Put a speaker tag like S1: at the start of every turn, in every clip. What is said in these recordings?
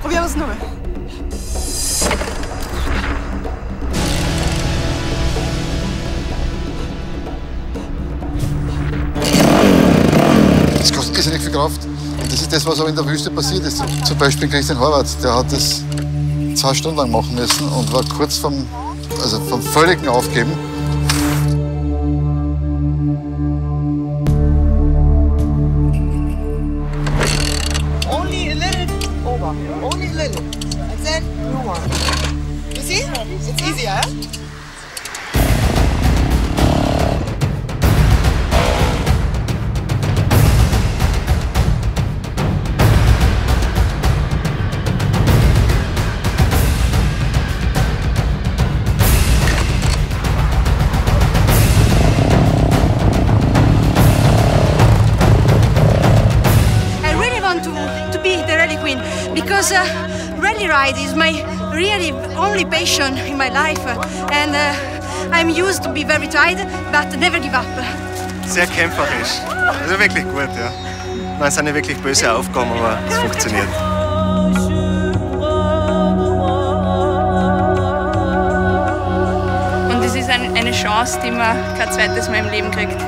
S1: Probieren wir es nochmal.
S2: Das kostet irrsinnig viel Kraft. Und das ist das, was auch in der Wüste passiert ist. Zum Beispiel Christian Horvath, der hat das zwei Stunden lang machen müssen und war kurz vom, also vom völligen Aufgeben.
S1: Only a little over. Only a little. And then new one. You see? It's easier, eh?
S3: Because uh, rally ride is my really only passion in my life and uh, I'm used to be very tired but never give up.
S4: Sehr kämpferisch. Also wirklich gut, ja. Nein, es sind ja wirklich böse Aufgaben, aber es funktioniert.
S5: Und es ist ein, eine Chance, die man kein zweites Mal im Leben kriegt.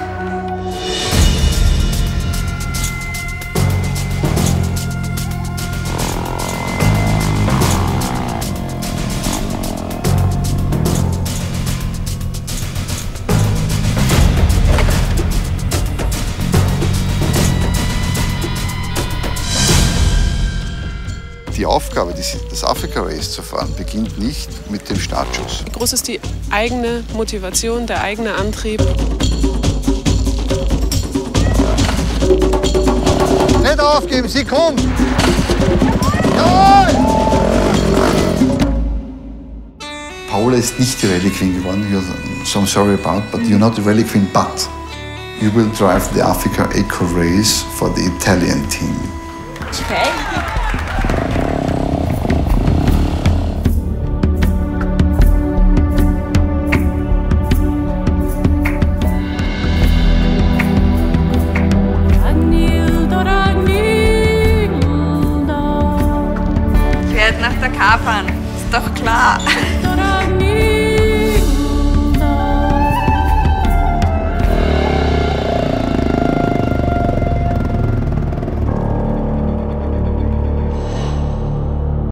S2: Die Aufgabe, das Africa Race zu fahren, beginnt nicht mit dem Startschuss.
S6: Wie groß ist die eigene Motivation, der eigene Antrieb?
S2: Nicht aufgeben, sie kommt! Jawohl! Paula ist nicht die Rallye Queen geworden. You're, so I'm sorry about, but you're not the Rallye Queen, but you will drive the Africa Eco Race for the Italian team.
S5: Fährt nach der K fahren, ist doch klar.